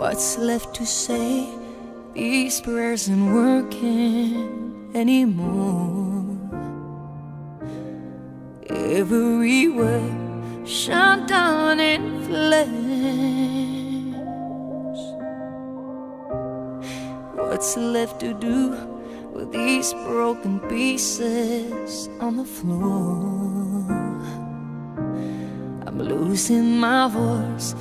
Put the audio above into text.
What's left to say? These prayers aren't working anymore. Every word shut down in flames. What's left to do with these broken pieces on the floor? I'm losing my voice.